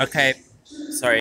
Okay. Sorry.